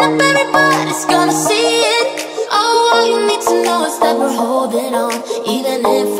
everybody's gonna see it. All you need to know is that we're holding on, even if.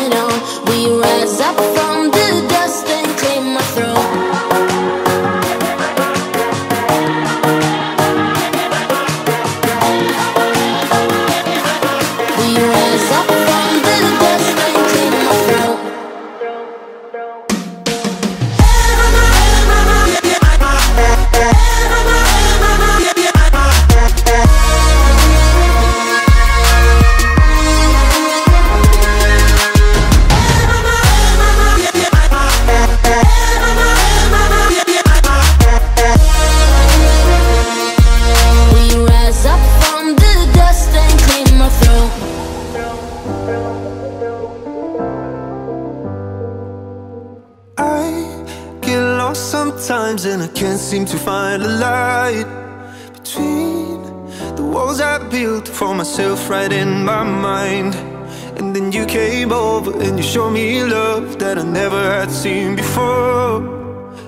love that I never had seen before.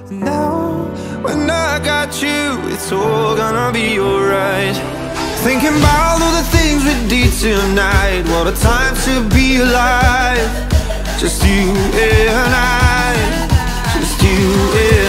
Now, when I got you, it's all gonna be alright. Thinking about all the things we did tonight What a time to be alive. Just you and I. Just you and I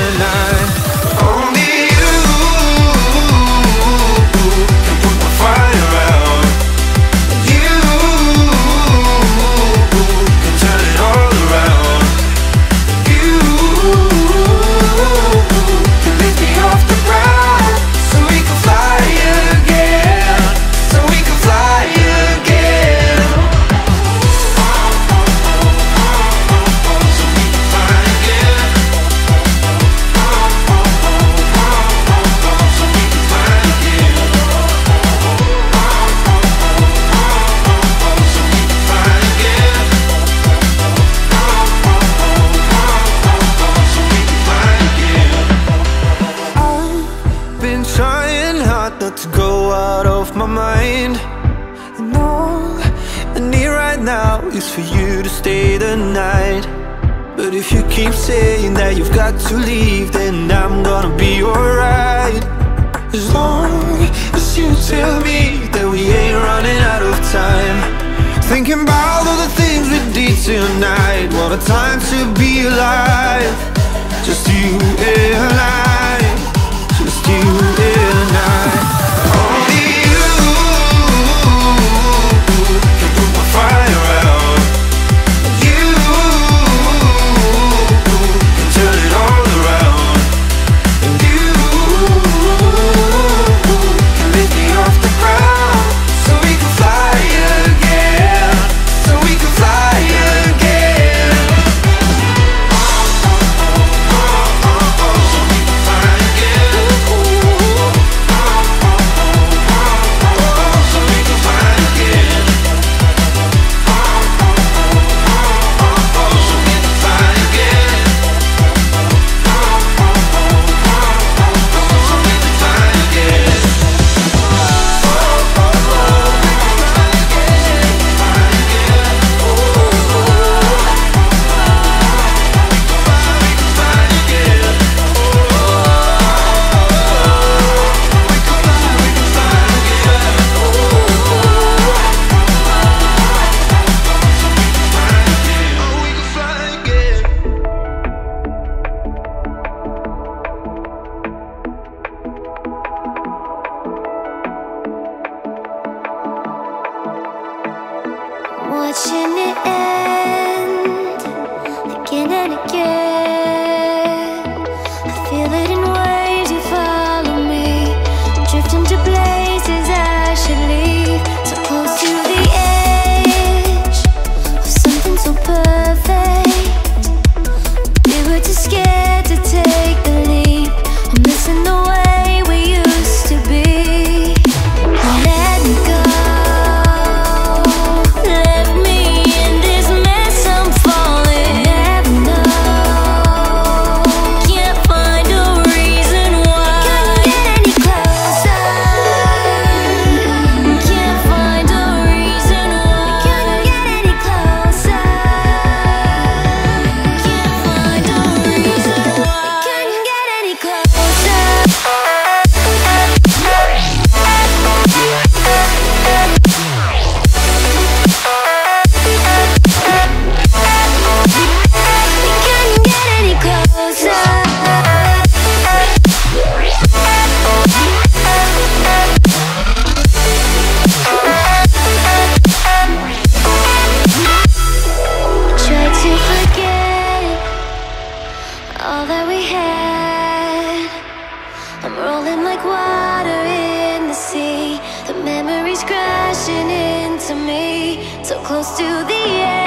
If you keep saying that you've got to leave Then I'm gonna be alright. As long as you tell me That we ain't running out of time. Thinking about all the things we did tonight. What a time to be alive. Just you and I. Just you and I. so close to the edge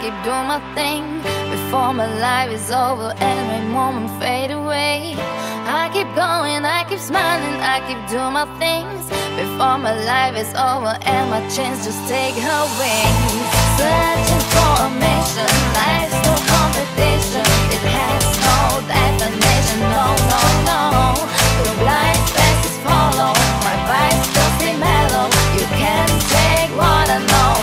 nothing before my life is over and my moment fade away. I keep going, I keep smiling, I keep doing my things before my life is over and my chance just take her wings. Searching for a mission, life's no competition. It has no definition, no, no, no. The blind faces follow, my vibes still stay mellow. You can't take what I know,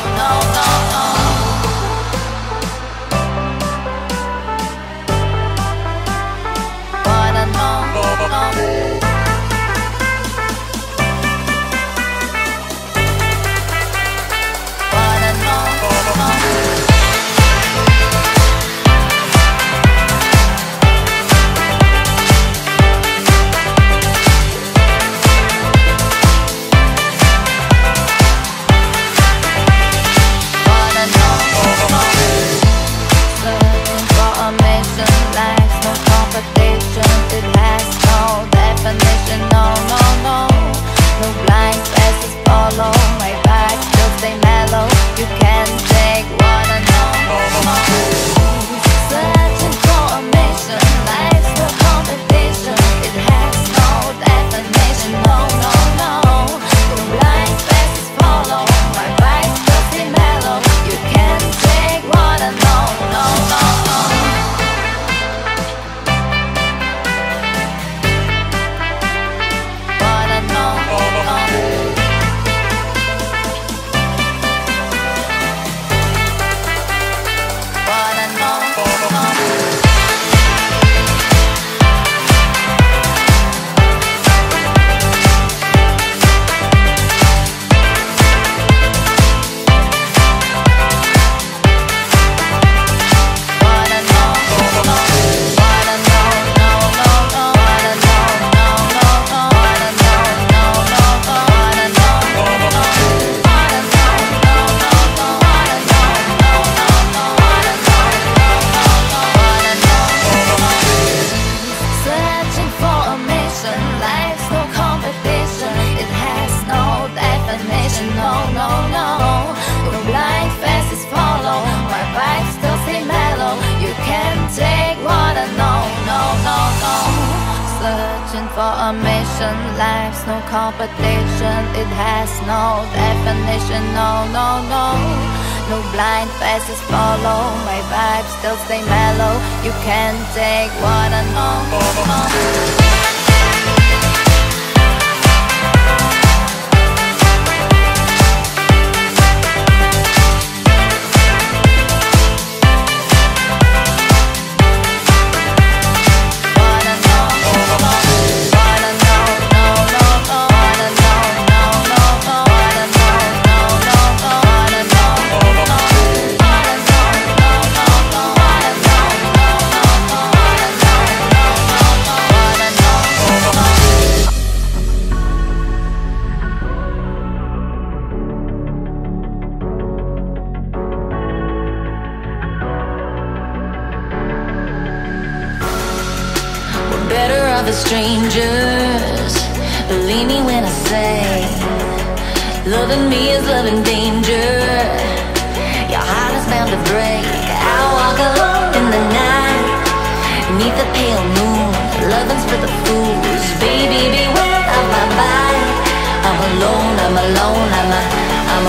Mission, life's no competition. It has no definition, no, no, no. No blind faces follow, my vibe still stay mellow. You can't take what I know.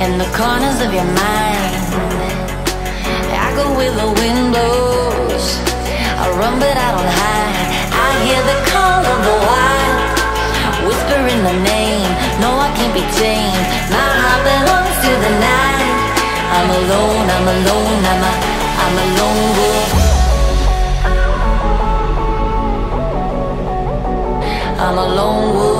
in the corners of your mind. I go where the wind blows. I run, but I don't hide. I hear the call of the wild, whispering the name. No, I can't be tamed. My heart belongs to the night. I'm alone, I'm alone, I'm a, I'm a lone wolf. I'm a lone wolf.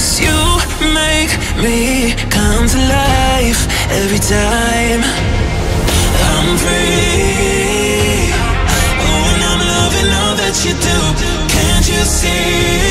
Cause you make me come to life every time I'm free Oh, and I'm loving all that you do Can't you see?